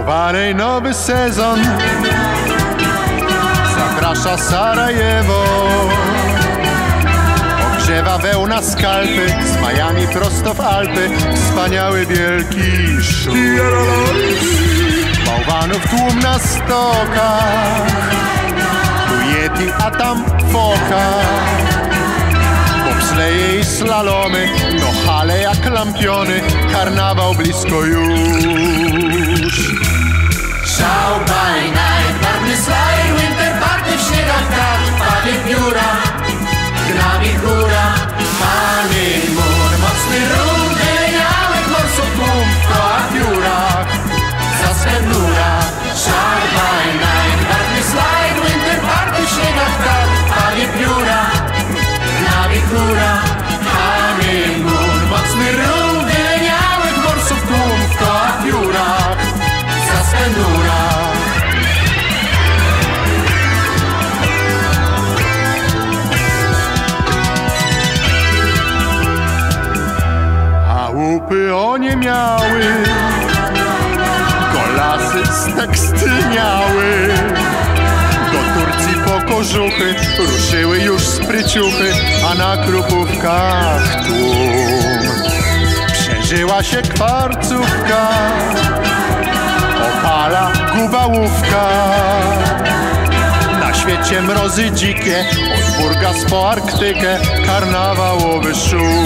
Nowy sezon. Zaprasza Sarajewo. Ogrzewa wełna skalpy Z Miami prosto w Alpy. Wspaniały wielki szum. Bałwanów tłum na stokach. Tu Yeti, a tam foka. Bobsleje i slalomy. No hale jak lampiony. Karnawał blisko już A łupy one miały. Golasy z teksty miały. Do Turcji po kożuchy Ruszyły już spryciuchy A na krupówkach tłum. Przeżyła się kwarcówka Opala gubałówka na świecie mrozy dzikie, od Burgas po Arktykę, karnawałowy szum.